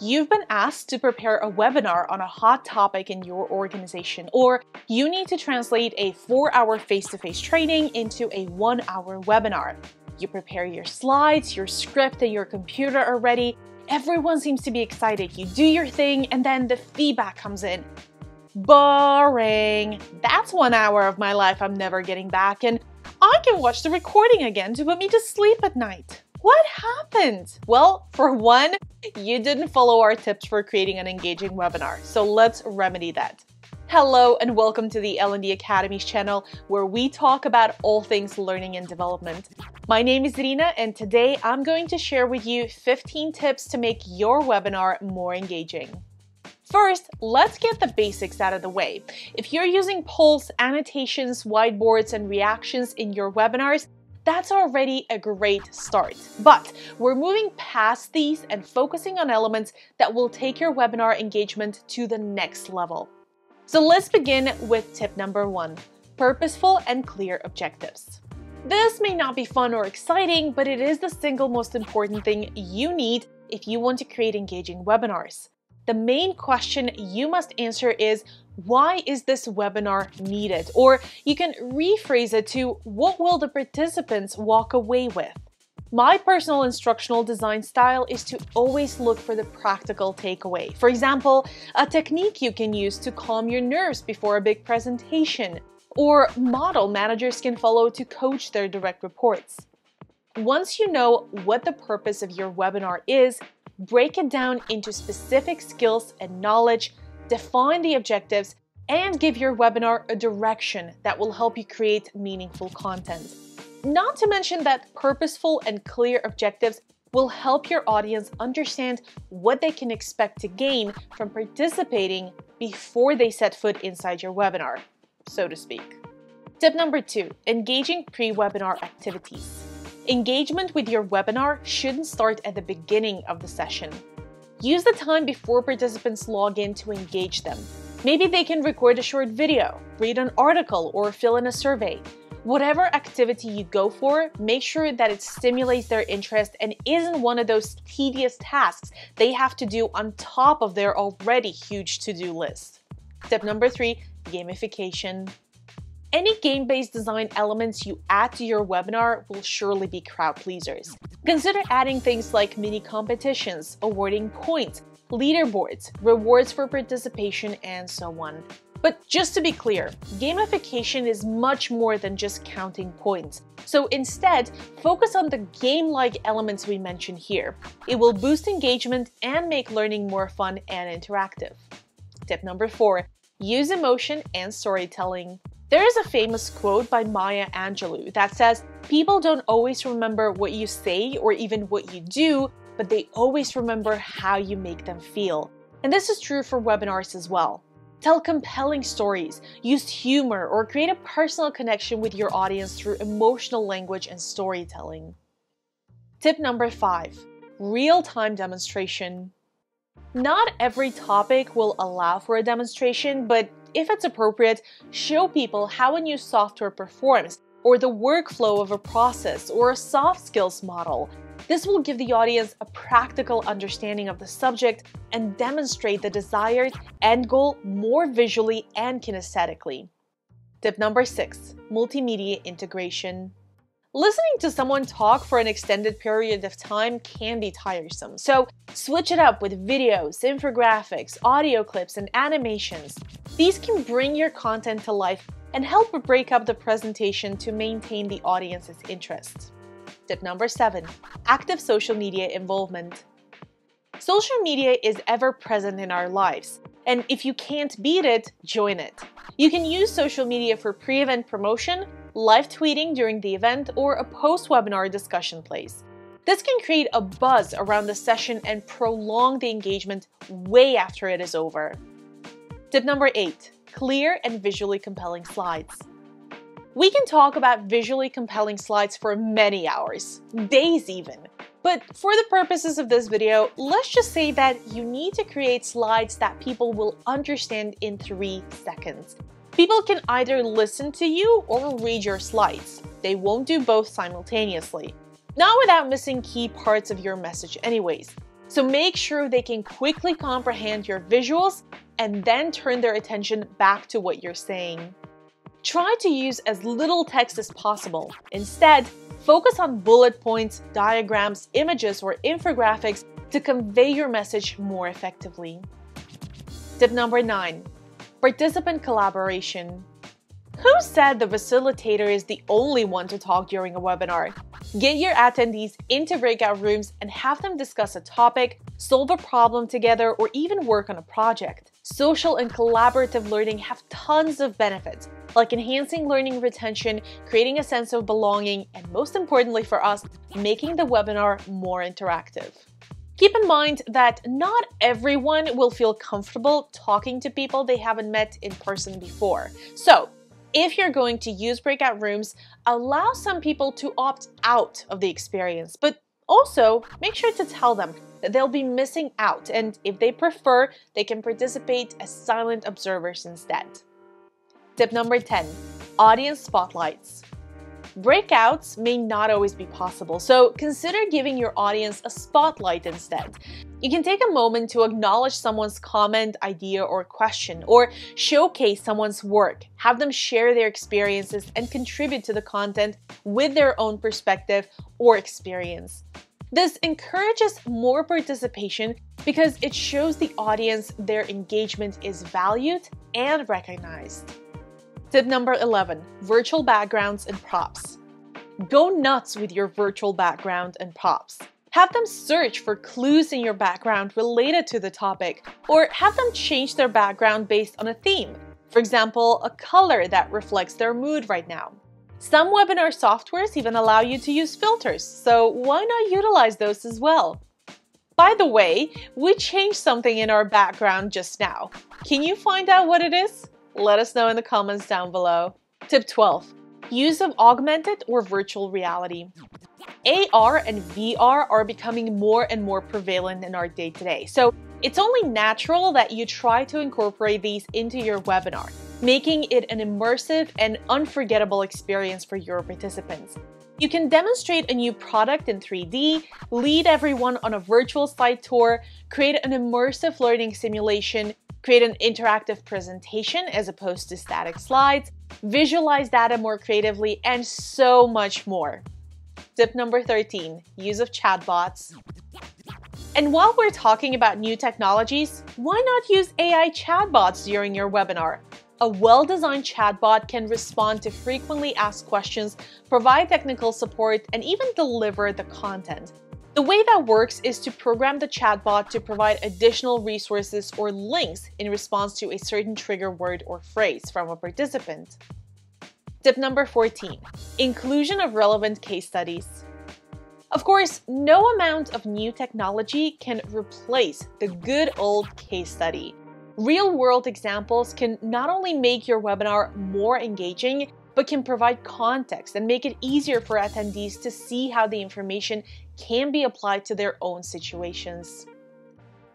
You've been asked to prepare a webinar on a hot topic in your organization, or you need to translate a four hour face to face training into a one hour webinar. You prepare your slides, your script, and your computer are ready. Everyone seems to be excited. You do your thing, and then the feedback comes in. Boring. That's one hour of my life I'm never getting back, and I can watch the recording again to put me to sleep at night. What happened? Well, for one, you didn't follow our tips for creating an engaging webinar, so let's remedy that. Hello and welcome to the L&D Academy's channel where we talk about all things learning and development. My name is Rina and today I'm going to share with you 15 tips to make your webinar more engaging. First, let's get the basics out of the way. If you're using polls, annotations, whiteboards, and reactions in your webinars, that's already a great start. But we're moving past these and focusing on elements that will take your webinar engagement to the next level. So let's begin with tip number one, purposeful and clear objectives. This may not be fun or exciting, but it is the single most important thing you need if you want to create engaging webinars. The main question you must answer is why is this webinar needed? Or you can rephrase it to what will the participants walk away with? My personal instructional design style is to always look for the practical takeaway. For example, a technique you can use to calm your nerves before a big presentation, or model managers can follow to coach their direct reports. Once you know what the purpose of your webinar is, break it down into specific skills and knowledge define the objectives, and give your webinar a direction that will help you create meaningful content. Not to mention that purposeful and clear objectives will help your audience understand what they can expect to gain from participating before they set foot inside your webinar, so to speak. Tip number two engaging pre webinar activities. Engagement with your webinar shouldn't start at the beginning of the session. Use the time before participants log in to engage them. Maybe they can record a short video, read an article, or fill in a survey. Whatever activity you go for, make sure that it stimulates their interest and isn't one of those tedious tasks they have to do on top of their already huge to do list. Step number three gamification. Any game-based design elements you add to your webinar will surely be crowd pleasers. Consider adding things like mini competitions, awarding points, leaderboards, rewards for participation, and so on. But just to be clear, gamification is much more than just counting points. So instead, focus on the game-like elements we mentioned here. It will boost engagement and make learning more fun and interactive. Tip number four, use emotion and storytelling. There is a famous quote by Maya Angelou that says, People don't always remember what you say or even what you do, but they always remember how you make them feel. And this is true for webinars as well. Tell compelling stories, use humor, or create a personal connection with your audience through emotional language and storytelling. Tip number five real time demonstration. Not every topic will allow for a demonstration, but if it's appropriate, show people how a new software performs, or the workflow of a process, or a soft skills model. This will give the audience a practical understanding of the subject and demonstrate the desired end goal more visually and kinesthetically. Tip number six multimedia integration. Listening to someone talk for an extended period of time can be tiresome, so switch it up with videos, infographics, audio clips, and animations. These can bring your content to life and help break up the presentation to maintain the audience's interest. Tip number seven active social media involvement. Social media is ever present in our lives, and if you can't beat it, join it. You can use social media for pre event promotion live tweeting during the event, or a post webinar discussion place. This can create a buzz around the session and prolong the engagement way after it is over. Tip number eight clear and visually compelling slides. We can talk about visually compelling slides for many hours, days even. But for the purposes of this video, let's just say that you need to create slides that people will understand in three seconds. People can either listen to you or read your slides. They won't do both simultaneously. Not without missing key parts of your message anyways. So make sure they can quickly comprehend your visuals and then turn their attention back to what you're saying. Try to use as little text as possible. Instead, focus on bullet points, diagrams, images, or infographics to convey your message more effectively. Tip number nine participant collaboration. Who said the facilitator is the only one to talk during a webinar? Get your attendees into breakout rooms and have them discuss a topic, solve a problem together, or even work on a project. Social and collaborative learning have tons of benefits, like enhancing learning retention, creating a sense of belonging, and most importantly for us, making the webinar more interactive. Keep in mind that not everyone will feel comfortable talking to people they haven't met in person before. So, if you're going to use breakout rooms, allow some people to opt out of the experience, but also make sure to tell them that they'll be missing out, and if they prefer, they can participate as silent observers instead. Tip number 10 Audience Spotlights. Breakouts may not always be possible, so consider giving your audience a spotlight instead. You can take a moment to acknowledge someone's comment, idea, or question, or showcase someone's work. Have them share their experiences and contribute to the content with their own perspective or experience. This encourages more participation because it shows the audience their engagement is valued and recognized. Tip number 11 virtual backgrounds and props. Go nuts with your virtual background and props. Have them search for clues in your background related to the topic, or have them change their background based on a theme. For example, a color that reflects their mood right now. Some webinar softwares even allow you to use filters, so why not utilize those as well? By the way, we changed something in our background just now. Can you find out what it is? Let us know in the comments down below. Tip 12 Use of augmented or virtual reality. AR and VR are becoming more and more prevalent in our day to day, so it's only natural that you try to incorporate these into your webinar, making it an immersive and unforgettable experience for your participants. You can demonstrate a new product in 3D, lead everyone on a virtual site tour, create an immersive learning simulation, create an interactive presentation as opposed to static slides, visualize data more creatively, and so much more. Tip number 13 use of chatbots. And while we're talking about new technologies, why not use AI chatbots during your webinar? A well designed chatbot can respond to frequently asked questions, provide technical support, and even deliver the content. The way that works is to program the chatbot to provide additional resources or links in response to a certain trigger word or phrase from a participant. Tip number 14 Inclusion of relevant case studies. Of course, no amount of new technology can replace the good old case study. Real world examples can not only make your webinar more engaging, but can provide context and make it easier for attendees to see how the information can be applied to their own situations.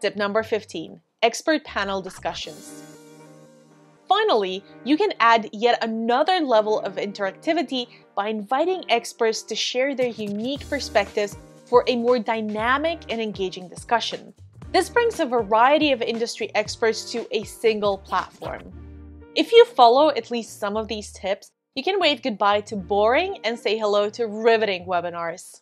Tip number 15 Expert panel discussions. Finally, you can add yet another level of interactivity by inviting experts to share their unique perspectives for a more dynamic and engaging discussion. This brings a variety of industry experts to a single platform. If you follow at least some of these tips, you can wave goodbye to boring and say hello to riveting webinars.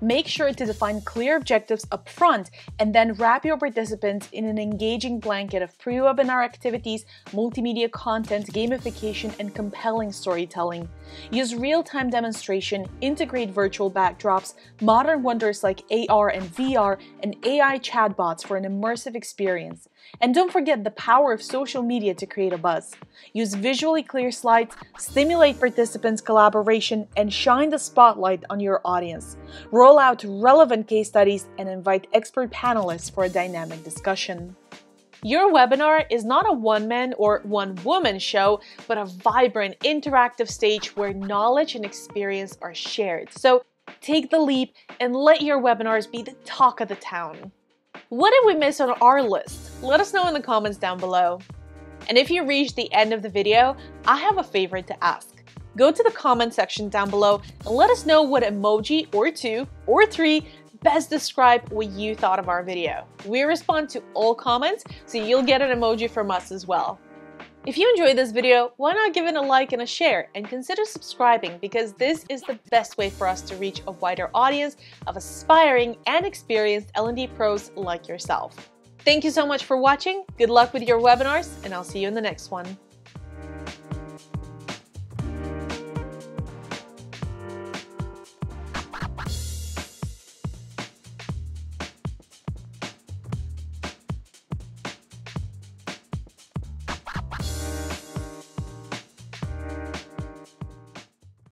Make sure to define clear objectives up front and then wrap your participants in an engaging blanket of pre-webinar activities, multimedia content, gamification, and compelling storytelling. Use real-time demonstration, integrate virtual backdrops, modern wonders like AR and VR, and AI chatbots for an immersive experience. And don't forget the power of social media to create a buzz. Use visually clear slides, stimulate participants' collaboration, and shine the spotlight on your audience. Roll out relevant case studies and invite expert panelists for a dynamic discussion. Your webinar is not a one man or one woman show, but a vibrant, interactive stage where knowledge and experience are shared. So take the leap and let your webinars be the talk of the town. What did we miss on our list? Let us know in the comments down below. And if you reached the end of the video, I have a favor to ask. Go to the comment section down below and let us know what emoji or two or three best describe what you thought of our video. We respond to all comments, so you'll get an emoji from us as well. If you enjoyed this video, why not give it a like and a share and consider subscribing because this is the best way for us to reach a wider audience of aspiring and experienced L&D pros like yourself. Thank you so much for watching, good luck with your webinars, and I'll see you in the next one.